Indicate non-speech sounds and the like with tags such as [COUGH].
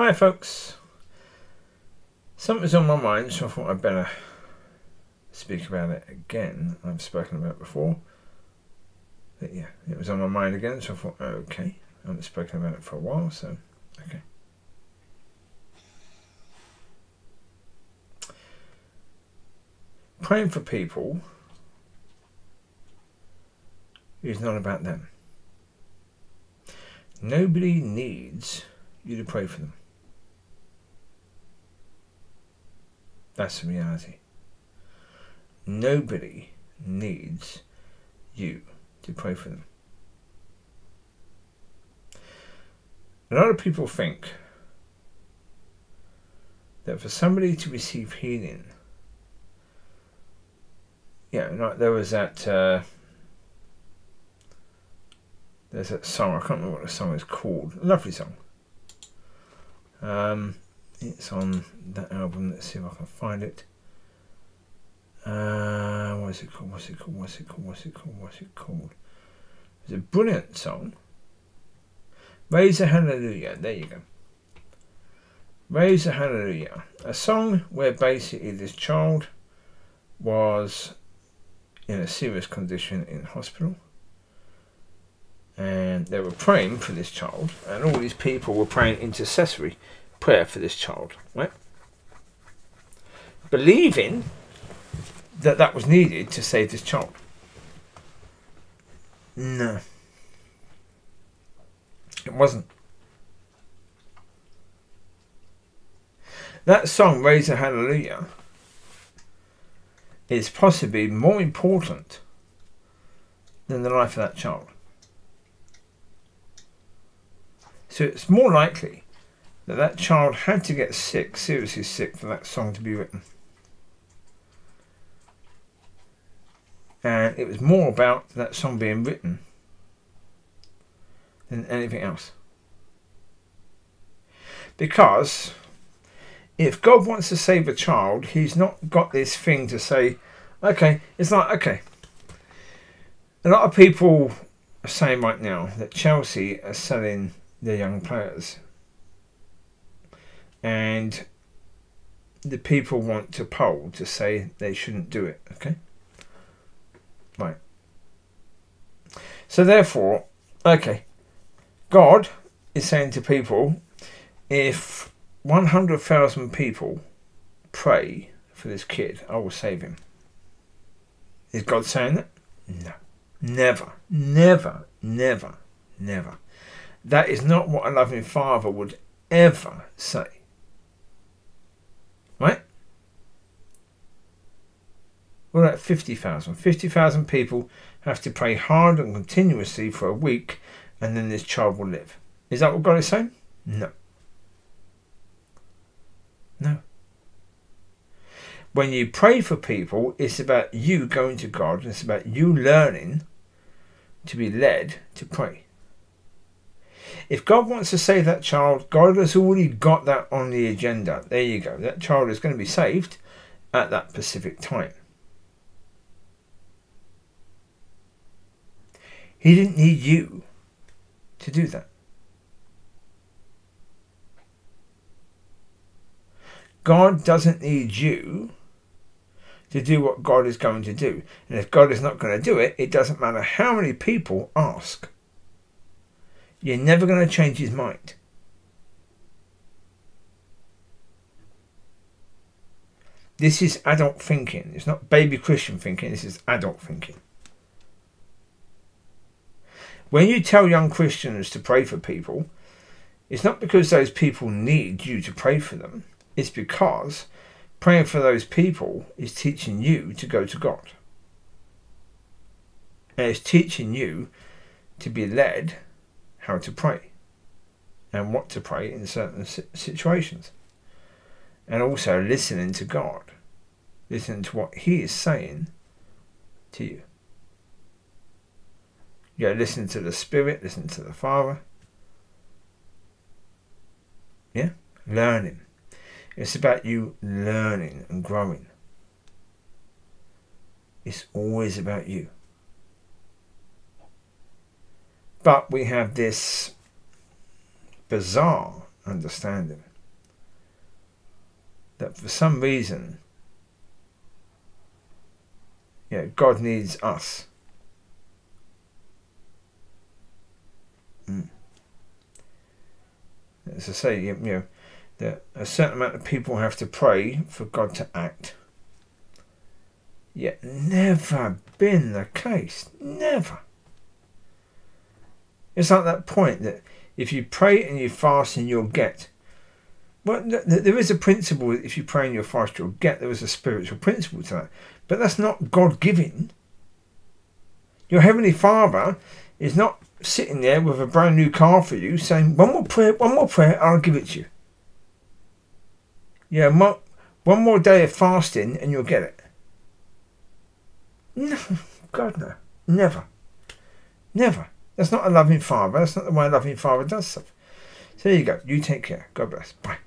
Hi, folks. Something's on my mind, so I thought I'd better speak about it again. I've spoken about it before. But yeah, it was on my mind again, so I thought, okay. I haven't spoken about it for a while, so okay. Praying for people is not about them. Nobody needs you to pray for them. That's the reality. Nobody needs you to pray for them. A lot of people think that for somebody to receive healing, yeah, like there was that. Uh, there's that song. I can't remember what the song is called. Lovely song. Um, it's on that album. Let's see if I can find it. Uh, what's it called? What's it called? What's it called? What's it called? What's it called? It's a brilliant song. Raise a Hallelujah. There you go. Raise a Hallelujah. A song where basically this child was in a serious condition in hospital. And they were praying for this child, and all these people were praying intercessory prayer for this child, right? Believing that that was needed to save this child. No. It wasn't. That song, Raise a Hallelujah, is possibly more important than the life of that child. So it's more likely that that child had to get sick, seriously sick, for that song to be written. And it was more about that song being written than anything else. Because if God wants to save a child, He's not got this thing to say, okay, it's like, okay. A lot of people are saying right now that Chelsea are selling their young players and the people want to poll to say they shouldn't do it. Okay. Right. So therefore, okay, God is saying to people, if 100,000 people pray for this kid, I will save him. Is God saying that? No. Never, never, never, never. That is not what a loving father would ever say. Right? What about 50,000? 50,000 people have to pray hard and continuously for a week and then this child will live. Is that what God is saying? No. No. When you pray for people, it's about you going to God, and it's about you learning to be led to pray. If God wants to save that child, God has already got that on the agenda. There you go. That child is going to be saved at that specific time. He didn't need you to do that. God doesn't need you to do what God is going to do. And if God is not going to do it, it doesn't matter how many people ask. You're never going to change his mind. This is adult thinking. It's not baby Christian thinking. This is adult thinking. When you tell young Christians to pray for people, it's not because those people need you to pray for them. It's because praying for those people is teaching you to go to God. And it's teaching you to be led how to pray and what to pray in certain situations. And also listening to God, listening to what He is saying to you. You know, listen to the Spirit, listen to the Father. Yeah? Learning. It's about you learning and growing. It's always about you. But we have this bizarre understanding that for some reason, you know, God needs us. As I say, you know, that a certain amount of people have to pray for God to act. Yet never been the case. Never. It's like that point that if you pray and you fast and you'll get. Well, there is a principle. If you pray and you fast, you'll get. There is a spiritual principle to that, but that's not God given. Your heavenly Father is not sitting there with a brand new car for you, saying, "One more prayer, one more prayer, I'll give it to you." Yeah, one, one more day of fasting and you'll get it. No, [LAUGHS] God no, never, never. That's not a loving father. That's not the way a loving father does stuff. So there you go. You take care. God bless. Bye.